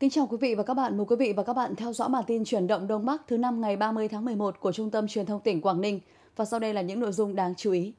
Kính chào quý vị và các bạn. Mời quý vị và các bạn theo dõi bản tin chuyển động Đông Bắc thứ năm ngày 30 tháng 11 của Trung tâm Truyền thông tỉnh Quảng Ninh. Và sau đây là những nội dung đáng chú ý.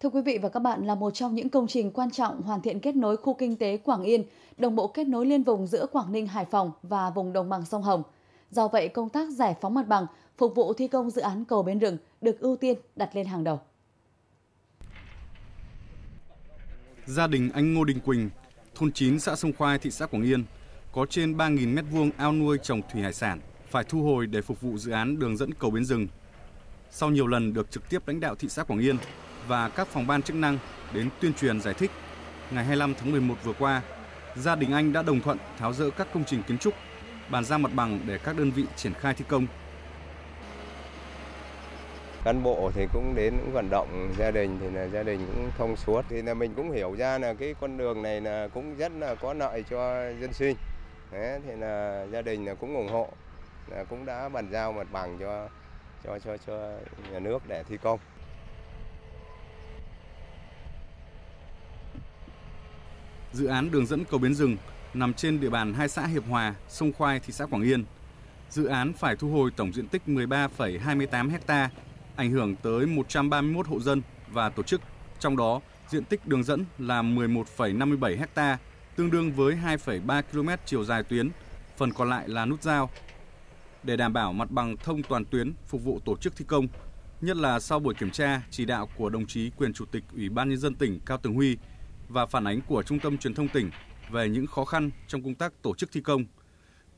Thưa quý vị và các bạn, là một trong những công trình quan trọng hoàn thiện kết nối khu kinh tế Quảng Yên, đồng bộ kết nối liên vùng giữa Quảng Ninh, Hải Phòng và vùng đồng bằng sông Hồng. Do vậy, công tác giải phóng mặt bằng, phục vụ thi công dự án cầu Bến Rừng được ưu tiên đặt lên hàng đầu. Gia đình anh Ngô Đình Quỳnh, thôn 9 xã Sông Khoai, thị xã Quảng Yên, có trên 3.000 m2 ao nuôi trồng thủy hải sản, phải thu hồi để phục vụ dự án đường dẫn cầu Bến Rừng. Sau nhiều lần được trực tiếp lãnh đạo thị xã Quảng Yên và các phòng ban chức năng đến tuyên truyền giải thích, ngày 25 tháng 11 vừa qua, gia đình anh đã đồng thuận tháo dỡ các công trình kiến trúc, bàn giao mặt bằng để các đơn vị triển khai thi công. cán bộ thì cũng đến cũng vận động gia đình thì là gia đình cũng thông suốt. Thì là mình cũng hiểu ra là cái con đường này là cũng rất là có lợi cho dân sinh. Thế thì là gia đình là cũng ủng hộ là cũng đã bàn giao mặt bằng cho cho cho cho nhà nước để thi công. Dự án đường dẫn cầu Bến Rừng nằm trên địa bàn hai xã Hiệp Hòa, Sông Khoai, thị xã Quảng Yên. Dự án phải thu hồi tổng diện tích 13,28 ha, ảnh hưởng tới 131 hộ dân và tổ chức. Trong đó, diện tích đường dẫn là 11,57 ha, tương đương với 2,3 km chiều dài tuyến, phần còn lại là nút giao. Để đảm bảo mặt bằng thông toàn tuyến phục vụ tổ chức thi công, nhất là sau buổi kiểm tra chỉ đạo của đồng chí quyền chủ tịch Ủy ban nhân dân tỉnh Cao Tường Huy và phản ánh của Trung tâm Truyền thông tỉnh về những khó khăn trong công tác tổ chức thi công.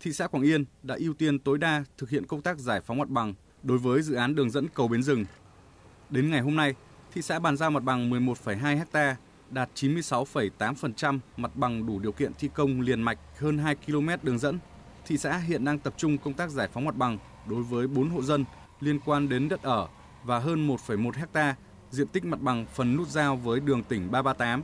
Thị xã Quảng Yên đã ưu tiên tối đa thực hiện công tác giải phóng mặt bằng đối với dự án đường dẫn cầu Bến Rừng. Đến ngày hôm nay, thị xã bàn giao mặt bằng 11,2 ha, đạt 96,8% mặt bằng đủ điều kiện thi công liền mạch hơn 2 km đường dẫn. Thị xã hiện đang tập trung công tác giải phóng mặt bằng đối với 4 hộ dân liên quan đến đất ở và hơn 1,1 ha diện tích mặt bằng phần nút giao với đường tỉnh 338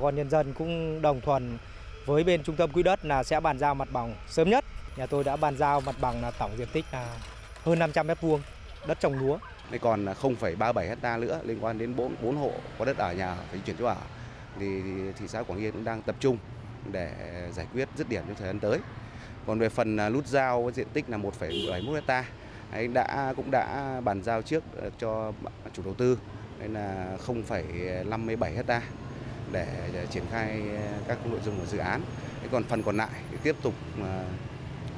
Con nhân dân cũng đồng thuận với bên trung tâm quỹ đất là sẽ bàn giao mặt bằng sớm nhất. Nhà tôi đã bàn giao mặt bằng là tổng diện tích là hơn 500 mét vuông đất trồng lúa. Đây còn 0,37 hecta nữa liên quan đến 4, 4 hộ có đất ở nhà phải chuyển chỗ ở. Thì, thì thị xã Quảng Yên cũng đang tập trung để giải quyết dứt điểm trong thời gian tới. Còn về phần à, nút giao với diện tích là 1,71 hecta anh đã cũng đã bàn giao trước ờ, cho chủ đầu tư đây là 0,57 hecta để triển khai ờ, các nội dung của dự án. Thế còn phần còn lại thì tiếp tục ờ,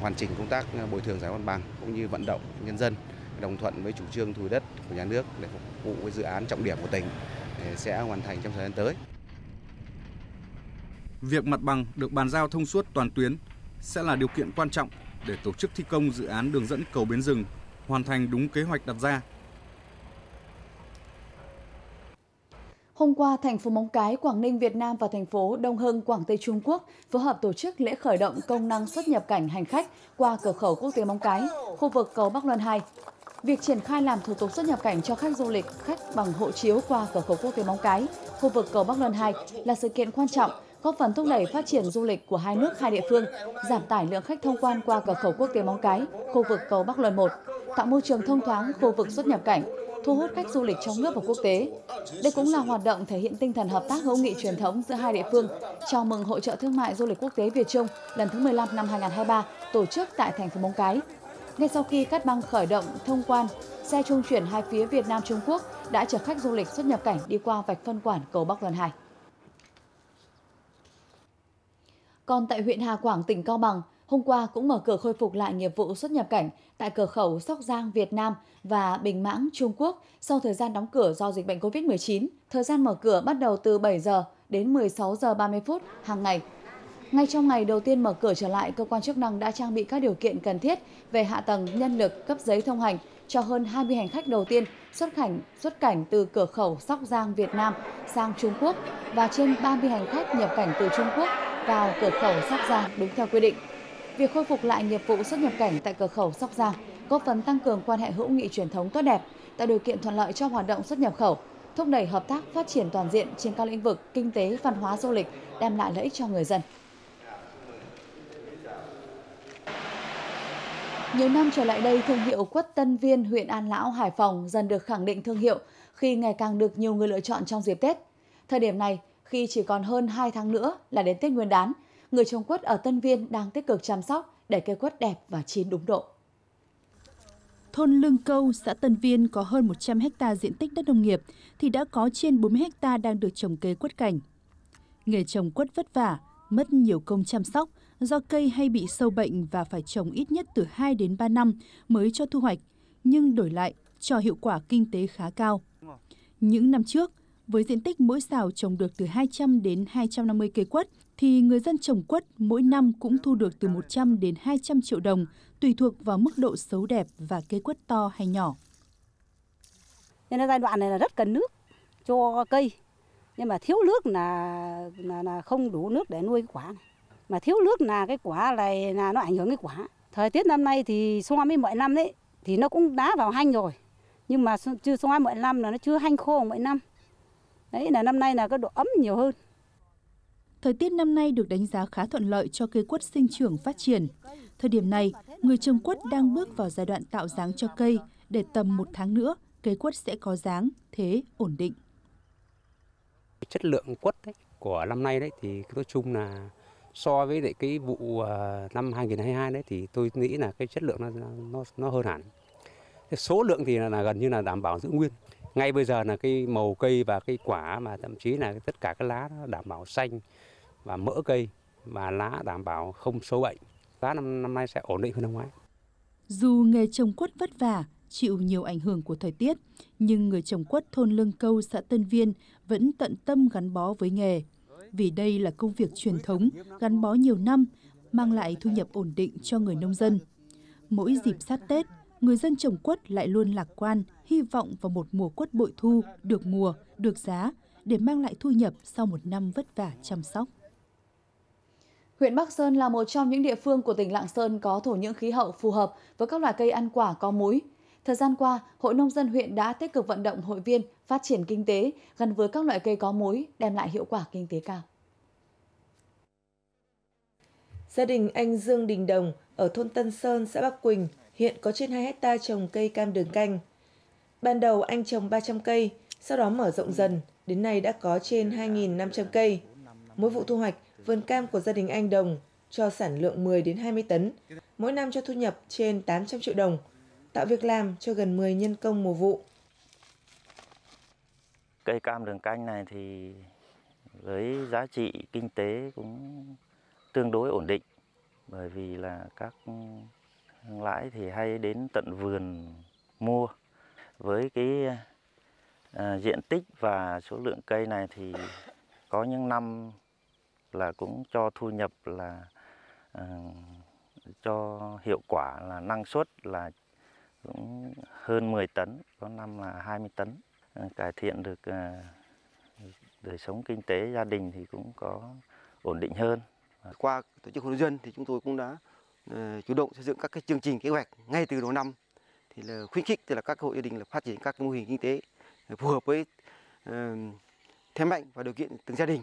hoàn chỉnh công tác ờ, bồi thường giải phóng mặt bằng cũng như vận động nhân dân đồng thuận với chủ trương thu đất của nhà nước để phục vụ với dự án trọng điểm của tỉnh sẽ hoàn thành trong thời gian tới. Việc mặt bằng được bàn giao thông suốt toàn tuyến sẽ là điều kiện quan trọng để tổ chức thi công dự án đường dẫn cầu Bến Rừng hoàn thành đúng kế hoạch đặt ra Hôm qua, thành phố Móng Cái, Quảng Ninh, Việt Nam và thành phố Đông Hưng, Quảng Tây Trung Quốc phối hợp tổ chức lễ khởi động công năng xuất nhập cảnh hành khách qua cửa khẩu quốc tế Móng Cái, khu vực cầu Bắc Luân 2. Việc triển khai làm thủ tục xuất nhập cảnh cho khách du lịch, khách bằng hộ chiếu qua cửa khẩu quốc tế Móng Cái, khu vực cầu Bắc Luân 2 là sự kiện quan trọng góp phần thúc đẩy phát triển du lịch của hai nước hai địa phương, giảm tải lượng khách thông quan qua cửa khẩu quốc tế Móng Cái, khu vực cầu Bắc Luân 1, tạo môi trường thông thoáng khu vực xuất nhập cảnh, thu hút khách du lịch trong nước và quốc tế. Đây cũng là hoạt động thể hiện tinh thần hợp tác hữu nghị truyền thống giữa hai địa phương, chào mừng Hội trợ Thương mại Du lịch Quốc tế Việt Trung lần thứ 15 năm 2023 tổ chức tại thành phố Móng Cái. Ngay sau khi cắt Băng khởi động thông quan, xe trung chuyển hai phía Việt Nam Trung Quốc đã chở khách du lịch xuất nhập cảnh đi qua vạch phân quản cầu Bắc Luân Hải. Còn tại huyện Hà Quảng, tỉnh Cao Bằng, hôm qua cũng mở cửa khôi phục lại nghiệp vụ xuất nhập cảnh tại cửa khẩu Sóc Giang Việt Nam và Bình Mãng Trung Quốc sau thời gian đóng cửa do dịch bệnh COVID-19. Thời gian mở cửa bắt đầu từ 7 giờ đến 16 giờ 30 phút hàng ngày. Ngay trong ngày đầu tiên mở cửa trở lại, cơ quan chức năng đã trang bị các điều kiện cần thiết về hạ tầng, nhân lực, cấp giấy thông hành cho hơn 20 hành khách đầu tiên xuất cảnh xuất cảnh từ cửa khẩu Sóc Giang Việt Nam sang Trung Quốc và trên 30 hành khách nhập cảnh từ Trung Quốc vào cửa khẩu Sóc Giang đúng theo quy định. Việc khôi phục lại nghiệp vụ xuất nhập cảnh tại cửa khẩu Sóc Giang góp phần tăng cường quan hệ hữu nghị truyền thống tốt đẹp, tạo điều kiện thuận lợi cho hoạt động xuất nhập khẩu, thúc đẩy hợp tác phát triển toàn diện trên các lĩnh vực kinh tế, văn hóa, du lịch, đem lại lợi ích cho người dân. Nhiều năm trở lại đây, thương hiệu quất Tân Viên, huyện An Lão, Hải Phòng dần được khẳng định thương hiệu khi ngày càng được nhiều người lựa chọn trong dịp Tết. Thời điểm này, khi chỉ còn hơn 2 tháng nữa là đến Tết Nguyên đán, người trồng quất ở Tân Viên đang tích cực chăm sóc để cây quất đẹp và chín đúng độ. Thôn Lương Câu, xã Tân Viên có hơn 100 ha diện tích đất nông nghiệp thì đã có trên 40 ha đang được trồng cây quất cảnh. Nghề trồng quất vất vả, mất nhiều công chăm sóc do cây hay bị sâu bệnh và phải trồng ít nhất từ 2 đến 3 năm mới cho thu hoạch, nhưng đổi lại cho hiệu quả kinh tế khá cao. Những năm trước, với diện tích mỗi xào trồng được từ 200 đến 250 cây quất, thì người dân trồng quất mỗi năm cũng thu được từ 100 đến 200 triệu đồng, tùy thuộc vào mức độ xấu đẹp và cây quất to hay nhỏ. Nên giai đoạn này là rất cần nước cho cây, nhưng mà thiếu nước là là, là không đủ nước để nuôi quả này. Mà thiếu nước là cái quả này là nó ảnh hưởng cái quả. Thời tiết năm nay thì so với mọi năm đấy thì nó cũng đá vào hanh rồi. Nhưng mà chưa so với mọi năm là nó chưa hanh khô mọi năm. Đấy là năm nay là cái độ ấm nhiều hơn. Thời tiết năm nay được đánh giá khá thuận lợi cho cây quất sinh trưởng phát triển. Thời điểm này, người trồng quất đang bước vào giai đoạn tạo dáng cho cây để tầm một tháng nữa cây quất sẽ có dáng, thế ổn định. Chất lượng quất ấy, của năm nay đấy thì nói chung là so với lại cái vụ à, năm 2022 đấy thì tôi nghĩ là cái chất lượng nó nó, nó hơn hẳn. Cái số lượng thì là, là gần như là đảm bảo giữ nguyên ngay bây giờ là cái màu cây và cái quả mà thậm chí là tất cả các lá nó đảm bảo xanh và mỡ cây và lá đảm bảo không sâu bệnh. Giá năm năm nay sẽ ổn định hơn năm ngoái. Dù nghề trồng quất vất vả, chịu nhiều ảnh hưởng của thời tiết, nhưng người trồng quất thôn Lương Câu, xã Tân Viên vẫn tận tâm gắn bó với nghề. Vì đây là công việc truyền thống, gắn bó nhiều năm, mang lại thu nhập ổn định cho người nông dân. Mỗi dịp sát Tết, người dân trồng quất lại luôn lạc quan, hy vọng vào một mùa quất bội thu, được mùa, được giá, để mang lại thu nhập sau một năm vất vả chăm sóc. Huyện Bắc Sơn là một trong những địa phương của tỉnh Lạng Sơn có thổ nhưỡng khí hậu phù hợp với các loại cây ăn quả có múi. Thời gian qua, Hội Nông dân huyện đã tích cực vận động hội viên phát triển kinh tế gắn với các loại cây có múi, đem lại hiệu quả kinh tế cao. Gia đình anh Dương Đình Đồng ở thôn Tân Sơn, xã Bắc Quỳnh hiện có trên 2 hecta trồng cây cam đường canh. Ban đầu anh trồng 300 cây, sau đó mở rộng dần, đến nay đã có trên 2.500 cây. Mỗi vụ thu hoạch, vườn cam của gia đình anh Đồng cho sản lượng 10 đến 20 tấn, mỗi năm cho thu nhập trên 800 triệu đồng, tạo việc làm cho gần 10 nhân công mùa vụ. Cây cam đường canh này thì với giá trị kinh tế cũng tương đối ổn định bởi vì là các lãi thì hay đến tận vườn mua với cái à, diện tích và số lượng cây này thì có những năm là cũng cho thu nhập là ờ, cho hiệu quả là năng suất là cũng hơn 10 tấn, có năm là 20 tấn, ờ, cải thiện được ờ, đời sống kinh tế gia đình thì cũng có ổn định hơn. Qua tổ chức hội dân thì chúng tôi cũng đã uh, chủ động xây dựng các cái chương trình kế hoạch ngay từ đầu năm thì là khuyến khích tức là các hộ gia đình là phát triển các mô hình kinh tế phù hợp với uh, thế mạnh và điều kiện từng gia đình.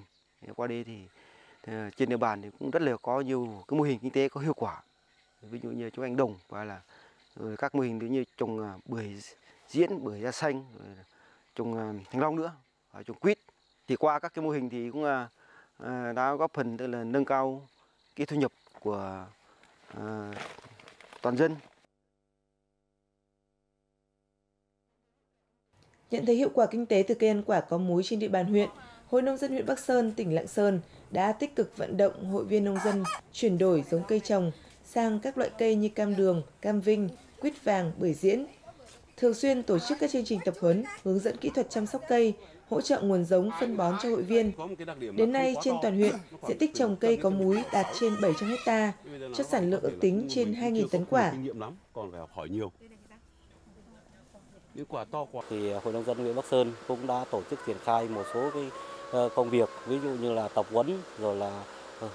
Qua đây thì uh, trên địa bàn thì cũng rất là có nhiều cái mô hình kinh tế có hiệu quả. Ví dụ như chúng anh đồng và là rồi các mô hình như trồng à, bưởi diễn, bưởi da xanh, rồi trồng à, thanh long nữa, và trồng quýt. Thì qua các cái mô hình thì cũng à, đã góp phần tức là nâng cao cái thu nhập của toàn dân. Nhận thấy hiệu quả kinh tế từ cây ăn quả có múi trên địa bàn huyện, Hội Nông dân huyện Bắc Sơn, tỉnh Lạng Sơn đã tích cực vận động hội viên nông dân chuyển đổi giống cây trồng, sang các loại cây như cam đường, cam vinh, quýt vàng, bưởi diễn. Thường xuyên tổ chức các chương trình tập huấn, hướng dẫn kỹ thuật chăm sóc cây, hỗ trợ nguồn giống phân bón cho hội viên. Đến nay, trên toàn huyện, diện tích trồng cây có múi đạt trên 700 hecta, cho sản lượng ước tính trên 2.000 tấn quả. Còn phải học hỏi nhiều. Những quả to quả. Thì Hội nông dân huyện Bắc Sơn cũng đã tổ chức triển khai một số cái Ờ, công việc, ví dụ như là tập huấn, rồi là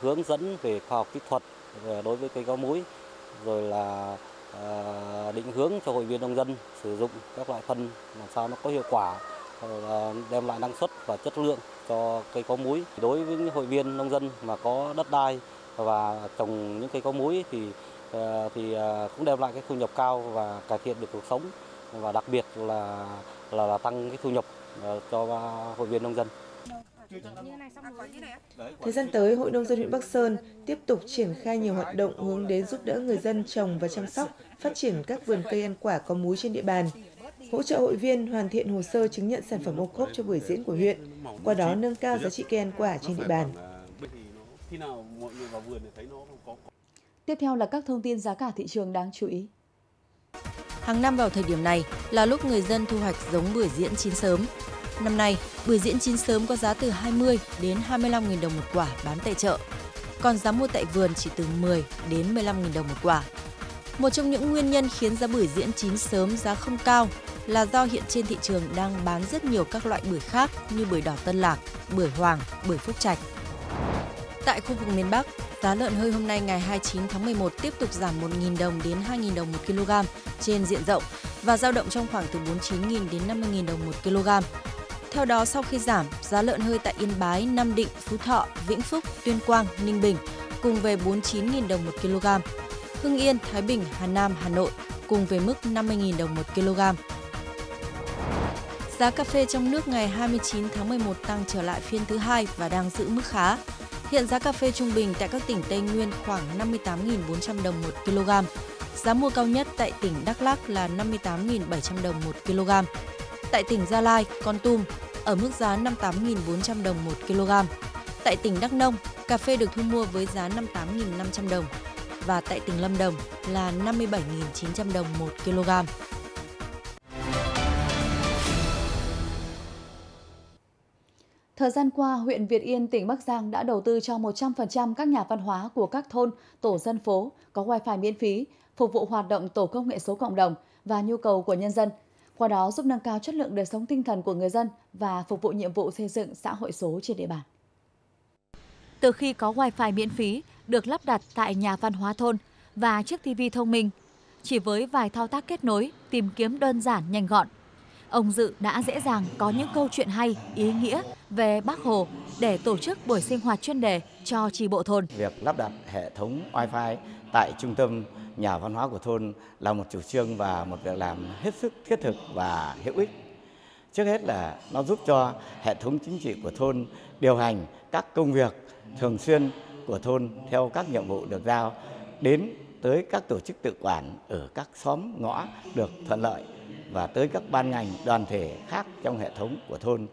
hướng dẫn về khoa học kỹ thuật ờ, đối với cây có múi, rồi là ờ, định hướng cho hội viên nông dân sử dụng các loại phân làm sao nó có hiệu quả đem lại năng suất và chất lượng cho cây có múi. Đối với những hội viên nông dân mà có đất đai và trồng những cây có múi thì thì cũng đem lại cái thu nhập cao và cải thiện được cuộc sống và đặc biệt là là, là tăng cái thu nhập cho hội viên nông dân. Thời gian tới, Hội Nông dân huyện Bắc Sơn tiếp tục triển khai nhiều hoạt động hướng đến giúp đỡ người dân trồng và chăm sóc, phát triển các vườn cây ăn quả có múi trên địa bàn hỗ trợ hội viên hoàn thiện hồ sơ chứng nhận sản phẩm ô cốp cho buổi diễn của huyện, qua đó nâng cao giá trị cây ăn quả trên địa bàn. Tiếp theo là các thông tin giá cả thị trường đáng chú ý. Hàng năm vào thời điểm này là lúc người dân thu hoạch giống bưởi diễn chín sớm. Năm nay, bưởi diễn chín sớm có giá từ 20 đến 25.000 đồng một quả bán tại chợ. Còn giá mua tại vườn chỉ từ 10 đến 15.000 đồng một quả. Một trong những nguyên nhân khiến giá bưởi diễn chín sớm giá không cao là do hiện trên thị trường đang bán rất nhiều các loại bưởi khác như bưởi đỏ Tân Lạc, bưởi Hoàng, bưởi Phúc Trạch. Tại khu vực miền Bắc, giá lợn hơi hôm nay ngày 29 tháng 11 tiếp tục giảm 1.000 đồng đến 2.000 đồng một kg trên diện rộng và dao động trong khoảng từ 49.000 đến 50.000 đồng một kg. Theo đó, sau khi giảm, giá lợn hơi tại Yên Bái, Nam Định, Phú Thọ, Vĩnh Phúc, Tuyên Quang, Ninh Bình cùng về 49.000 đồng một kg. Hưng Yên, Thái Bình, Hà Nam, Hà Nội cùng về mức 50.000 đồng một kg. Giá cà phê trong nước ngày 29 tháng 11 tăng trở lại phiên thứ hai và đang giữ mức khá. Hiện giá cà phê trung bình tại các tỉnh Tây Nguyên khoảng 58.400 đồng một kg. Giá mua cao nhất tại tỉnh Đắk Lắk là 58.700 đồng một kg. Tại tỉnh Gia Lai, Con Tum ở mức giá 58.400 đồng 1 kg. Tại tỉnh Đắk Nông, cà phê được thu mua với giá 58.500 đồng và tại tỉnh Lâm Đồng là 57.900 đồng 1 kg. Thời gian qua, huyện Việt Yên, tỉnh Bắc Giang đã đầu tư cho 100% các nhà văn hóa của các thôn, tổ dân phố có wifi miễn phí, phục vụ hoạt động tổ công nghệ số cộng đồng và nhu cầu của nhân dân, qua đó giúp nâng cao chất lượng đời sống tinh thần của người dân và phục vụ nhiệm vụ xây dựng xã hội số trên địa bàn. Từ khi có Wi-Fi miễn phí được lắp đặt tại nhà văn hóa thôn và chiếc TV thông minh, chỉ với vài thao tác kết nối, tìm kiếm đơn giản nhanh gọn – ông Dự đã dễ dàng có những câu chuyện hay, ý nghĩa về Bác Hồ để tổ chức buổi sinh hoạt chuyên đề cho tri bộ thôn. Việc lắp đặt hệ thống Wi-Fi tại trung tâm nhà văn hóa của thôn là một chủ trương và một việc làm hết sức thiết thực và hữu ích. Trước hết là nó giúp cho hệ thống chính trị của thôn điều hành các công việc thường xuyên của thôn theo các nhiệm vụ được giao đến tới các tổ chức tự quản ở các xóm ngõ được thuận lợi và tới các ban ngành đoàn thể khác trong hệ thống của thôn.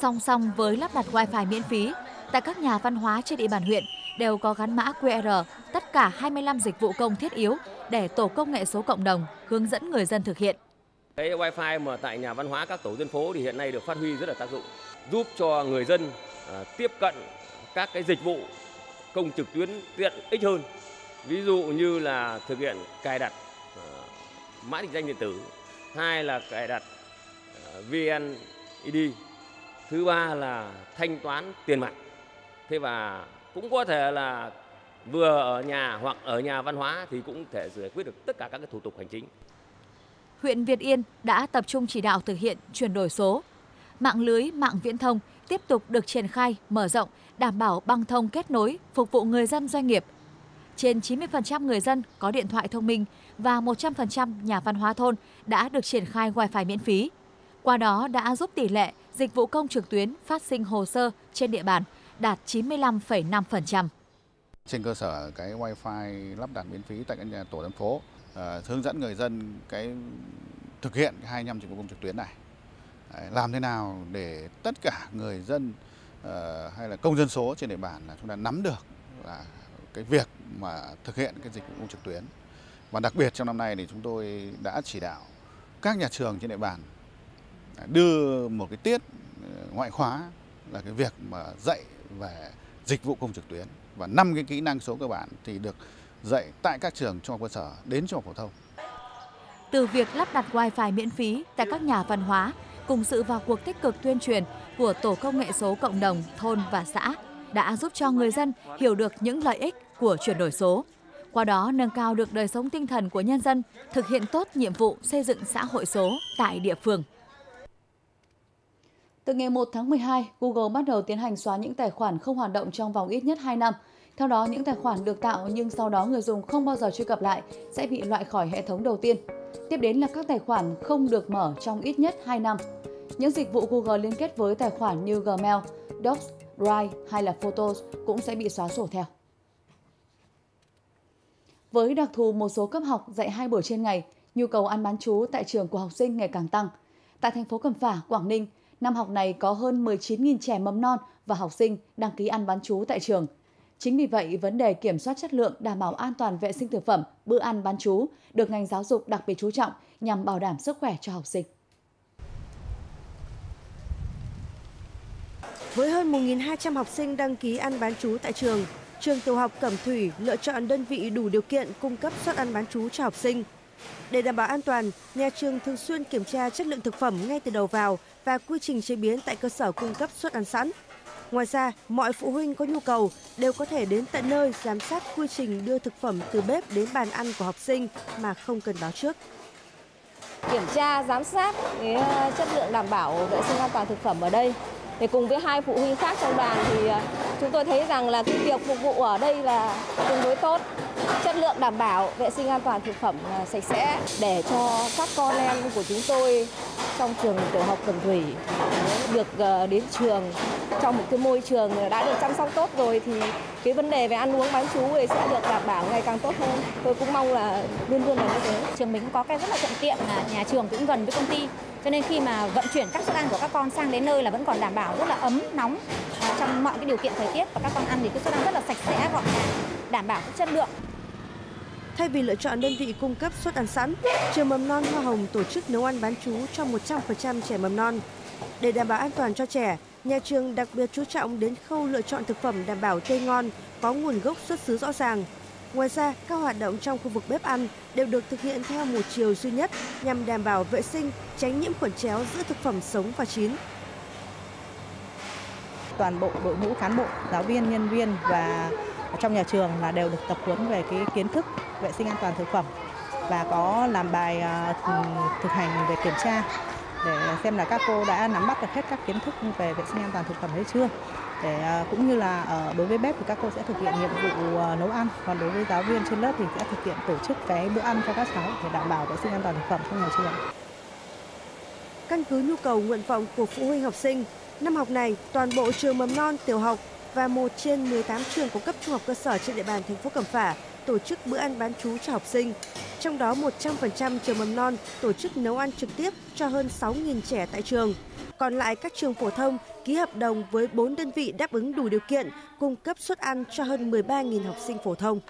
Song song với lắp đặt wifi miễn phí, tại các nhà văn hóa trên địa bàn huyện đều có gắn mã QR tất cả 25 dịch vụ công thiết yếu để tổ công nghệ số cộng đồng hướng dẫn người dân thực hiện. Cái Wi-Fi mà tại nhà văn hóa các tổ dân phố thì hiện nay được phát huy rất là tác dụng, giúp cho người dân à, tiếp cận các cái dịch vụ công trực tuyến tiện ích hơn. Ví dụ như là thực hiện cài đặt à, mã định danh điện tử hai là cài đặt à, VNID, thứ ba là thanh toán tiền mặt thế và cũng có thể là vừa ở nhà hoặc ở nhà văn hóa thì cũng thể giải quyết được tất cả các cái thủ tục hành chính. Huyện Việt Yên đã tập trung chỉ đạo thực hiện chuyển đổi số. Mạng lưới mạng viễn thông tiếp tục được triển khai, mở rộng, đảm bảo băng thông kết nối, phục vụ người dân doanh nghiệp. Trên 90% người dân có điện thoại thông minh và 100% nhà văn hóa thôn đã được triển khai Wi-Fi miễn phí. Qua đó đã giúp tỷ lệ dịch vụ công trực tuyến phát sinh hồ sơ trên địa bàn đạt 95,5%. Trên cơ sở cái wifi lắp đặt miễn phí tại các nhà tổ dân phố, uh, hướng dẫn người dân cái thực hiện 25 dịch vụ công trực tuyến này. Đấy, làm thế nào để tất cả người dân uh, hay là công dân số trên địa bàn là chúng ta nắm được là cái việc mà thực hiện cái dịch vụ công trực tuyến. Và đặc biệt trong năm nay thì chúng tôi đã chỉ đạo các nhà trường trên địa bàn à, đưa một cái tiết ờ, ngoại khóa là cái việc mà dạy về dịch vụ công trực tuyến và năm cái kỹ năng số cơ bản thì được dạy tại các trường cho cơ sở đến trung học phổ thông. Từ việc lắp đặt wifi miễn phí tại các nhà văn hóa cùng sự vào cuộc tích cực tuyên truyền của tổ công nghệ số cộng đồng thôn và xã đã giúp cho người dân hiểu được những lợi ích của chuyển đổi số. Qua đó nâng cao được đời sống tinh thần của nhân dân, thực hiện tốt nhiệm vụ xây dựng xã hội số tại địa phương. Từ ngày 1 tháng 12, Google bắt đầu tiến hành xóa những tài khoản không hoạt động trong vòng ít nhất 2 năm. Theo đó, những tài khoản được tạo nhưng sau đó người dùng không bao giờ truy cập lại sẽ bị loại khỏi hệ thống đầu tiên. Tiếp đến là các tài khoản không được mở trong ít nhất 2 năm. Những dịch vụ Google liên kết với tài khoản như Gmail, Docs, Drive hay là Photos cũng sẽ bị xóa sổ theo. Với đặc thù một số cấp học dạy hai buổi trên ngày, nhu cầu ăn bán chú tại trường của học sinh ngày càng tăng. Tại thành phố Cẩm Phả, Quảng Ninh, năm học này có hơn 19.000 trẻ mầm non và học sinh đăng ký ăn bán chú tại trường. Chính vì vậy, vấn đề kiểm soát chất lượng, đảm bảo an toàn vệ sinh thực phẩm, bữa ăn bán chú được ngành giáo dục đặc biệt chú trọng nhằm bảo đảm sức khỏe cho học sinh. Với hơn 1.200 học sinh đăng ký ăn bán chú tại trường, trường tiểu học Cẩm Thủy lựa chọn đơn vị đủ điều kiện cung cấp suất ăn bán chú cho học sinh. Để đảm bảo an toàn, nhà trường thường xuyên kiểm tra chất lượng thực phẩm ngay từ đầu vào và quy trình chế biến tại cơ sở cung cấp suất ăn sẵn. Ngoài ra, mọi phụ huynh có nhu cầu đều có thể đến tận nơi giám sát quy trình đưa thực phẩm từ bếp đến bàn ăn của học sinh mà không cần báo trước. Kiểm tra, giám sát cái ờ, chất lượng đảm bảo vệ sinh an toàn thực phẩm ở đây. Để cùng với hai phụ huynh khác trong đoàn thì ờ, chúng tôi thấy rằng là cái việc phục vụ ở đây là tương đối tốt chất lượng đảm bảo, vệ sinh an toàn thực phẩm à, sạch sẽ để cho các con em của chúng tôi trong trường tiểu học Cẩm Thủy được à, đến trường trong một cái môi trường đã được chăm sóc tốt rồi thì cái vấn đề về ăn uống, bán chú thì sẽ được đảm bảo ngày càng tốt hơn. Tôi cũng mong là luôn luôn là như thế. Trường mình cũng có cái rất là thuận tiện là nhà trường cũng gần với công ty cho nên khi mà vận chuyển các suất ăn của các con sang đến nơi là vẫn còn đảm bảo, rất là ấm, nóng à, trong mọi cái điều kiện thời tiết và các con ăn thì cái suất ăn rất là sạch sẽ, gọn gàng, đảm bảo chất lượng Thay vì lựa chọn đơn vị cung cấp suất ăn sẵn, trường mầm non Hoa Hồng tổ chức nấu ăn bán chú cho 100% trẻ mầm non. Để đảm bảo an toàn cho trẻ, nhà trường đặc biệt chú trọng đến khâu lựa chọn thực phẩm đảm bảo tươi ngon, có nguồn gốc xuất xứ rõ ràng. Ngoài ra, các hoạt động trong khu vực bếp ăn đều được thực hiện theo một chiều duy nhất nhằm đảm bảo vệ sinh, tránh nhiễm khuẩn chéo giữa thực phẩm sống và chín. Toàn bộ đội ngũ cán bộ, giáo viên, nhân viên và trong nhà trường là đều được tập huấn về cái kiến thức vệ sinh an toàn thực phẩm và có làm bài à, thực hành về kiểm tra để xem là các cô đã nắm bắt được hết các kiến thức về vệ sinh an toàn thực phẩm hay chưa để à, cũng như là ở đối với bếp thì các cô sẽ thực hiện nhiệm vụ ờ, nấu ăn còn đối với giáo viên trên lớp thì sẽ thực hiện tổ chức cái bữa ăn cho các cháu để đảm bảo vệ sinh an toàn thực phẩm trong nhà trường. Căn cứ nhu cầu nguyện vọng của phụ huynh học sinh, năm học này toàn bộ trường mầm non, tiểu học và một trên 18 trường của cấp trung học cơ sở trên địa bàn thành phố Cẩm Phả tổ chức bữa ăn bán chú cho học sinh. Trong đó 100% trường mầm non tổ chức nấu ăn trực tiếp cho hơn 6.000 trẻ tại trường. Còn lại các trường phổ thông ký hợp đồng với 4 đơn vị đáp ứng đủ điều kiện cung cấp suất ăn cho hơn 13.000 học sinh phổ thông.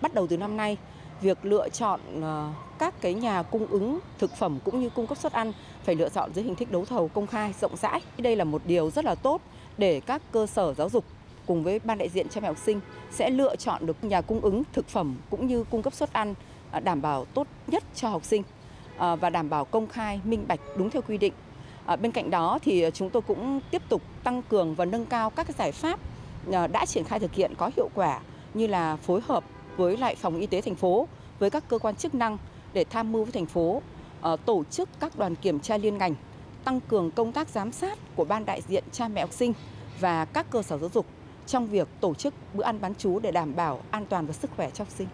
Bắt đầu từ năm nay, việc lựa chọn ờ, các cái nhà cung ứng thực phẩm cũng như cung cấp suất ăn phải lựa chọn dưới hình thức đấu thầu công khai rộng rãi. Đây là một điều rất là tốt để các cơ sở giáo dục cùng với ban đại diện cha mẹ học sinh sẽ lựa chọn được nhà cung ứng thực phẩm cũng như cung cấp suất ăn à, đảm bảo tốt nhất cho học sinh à, và đảm bảo công khai, minh bạch đúng theo quy định. À, bên cạnh đó thì chúng tôi cũng tiếp tục tăng cường và nâng cao các giải pháp đã triển khai thực hiện có hiệu quả như là phối hợp với lại phòng y tế thành phố với các cơ quan chức năng để tham mưu với thành phố tổ chức các đoàn kiểm tra liên ngành tăng cường công tác giám sát của ban đại diện cha mẹ học sinh và các cơ sở giáo dục trong việc tổ chức bữa ăn bán chú để đảm bảo an toàn và sức khỏe cho học sinh.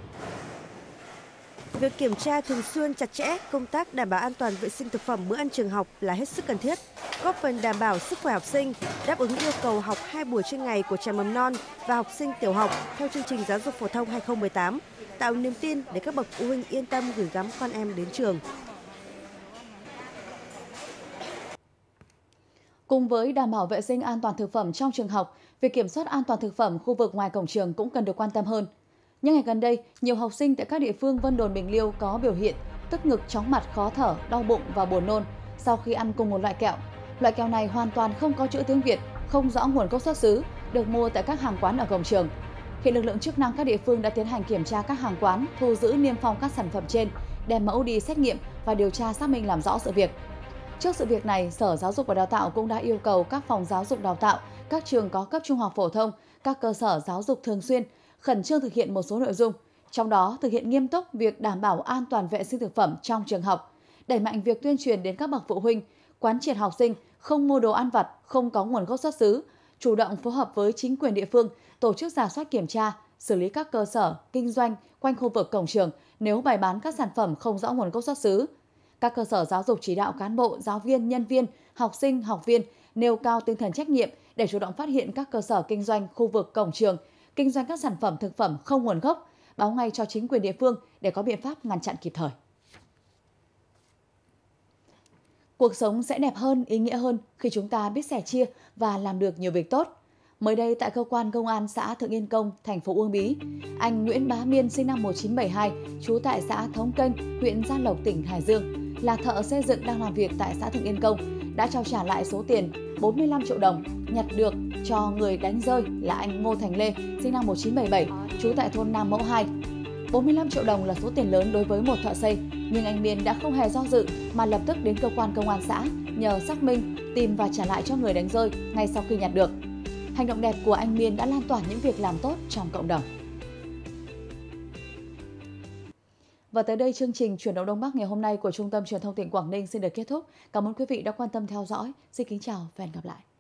Việc kiểm tra thường xuyên chặt chẽ công tác đảm bảo an toàn vệ sinh thực phẩm bữa ăn trường học là hết sức cần thiết, góp phần đảm bảo sức khỏe học sinh, đáp ứng yêu cầu học hai buổi trên ngày của trẻ mầm non và học sinh tiểu học theo chương trình giáo dục phổ thông 2018, tạo niềm tin để các bậc phụ huynh yên tâm gửi gắm con em đến trường. Cùng với đảm bảo vệ sinh an toàn thực phẩm trong trường học, việc kiểm soát an toàn thực phẩm khu vực ngoài cổng trường cũng cần được quan tâm hơn. Những ngày gần đây, nhiều học sinh tại các địa phương Vân Đồn Bình Liêu có biểu hiện tức ngực, chóng mặt, khó thở, đau bụng và buồn nôn sau khi ăn cùng một loại kẹo. Loại kẹo này hoàn toàn không có chữ tiếng Việt, không rõ nguồn gốc xuất xứ, được mua tại các hàng quán ở cổng trường. Hiện lực lượng chức năng các địa phương đã tiến hành kiểm tra các hàng quán, thu giữ niêm phong các sản phẩm trên, đem mẫu đi xét nghiệm và điều tra xác minh làm rõ sự việc. Trước sự việc này, Sở Giáo dục và Đào tạo cũng đã yêu cầu các phòng giáo dục đào tạo, các trường có cấp trung học phổ thông, các cơ sở giáo dục thường xuyên khẩn trương thực hiện một số nội dung, trong đó thực hiện nghiêm túc việc đảm bảo an toàn vệ sinh thực phẩm trong trường học, đẩy mạnh việc tuyên truyền đến các bậc phụ huynh, quán triệt học sinh không mua đồ ăn vặt không có nguồn gốc xuất xứ, chủ động phối hợp với chính quyền địa phương tổ chức giả soát kiểm tra, xử lý các cơ sở kinh doanh quanh khu vực cổng trường nếu bày bán các sản phẩm không rõ nguồn gốc xuất xứ. Các cơ sở giáo dục chỉ đạo cán bộ, giáo viên, nhân viên, học sinh, học viên nêu cao tinh thần trách nhiệm để chủ động phát hiện các cơ sở kinh doanh khu vực cổng trường kinh doanh các sản phẩm thực phẩm không nguồn gốc, báo ngay cho chính quyền địa phương để có biện pháp ngăn chặn kịp thời. Cuộc sống sẽ đẹp hơn, ý nghĩa hơn khi chúng ta biết sẻ chia và làm được nhiều việc tốt. Mới đây tại cơ quan công an xã Thượng Yên Công, thành phố Uông Bí, anh Nguyễn Bá Miên sinh năm 1972, trú tại xã Thống Kênh, huyện Gia Lộc, tỉnh Hải Dương, là thợ xây dựng đang làm việc tại xã Thượng Yên Công, đã trao trả lại số tiền 45 triệu đồng nhặt được cho người đánh rơi là anh Ngô Thành Lê, sinh năm 1977, trú tại thôn Nam Mẫu 2. 45 triệu đồng là số tiền lớn đối với một thợ xây, nhưng anh Miên đã không hề do dự mà lập tức đến cơ quan công an xã nhờ xác minh, tìm và trả lại cho người đánh rơi ngay sau khi nhặt được. Hành động đẹp của anh Miên đã lan tỏa những việc làm tốt trong cộng đồng. Và tới đây chương trình chuyển động Đông Bắc ngày hôm nay của Trung tâm Truyền thông tỉnh Quảng Ninh xin được kết thúc. Cảm ơn quý vị đã quan tâm theo dõi. Xin kính chào và hẹn gặp lại.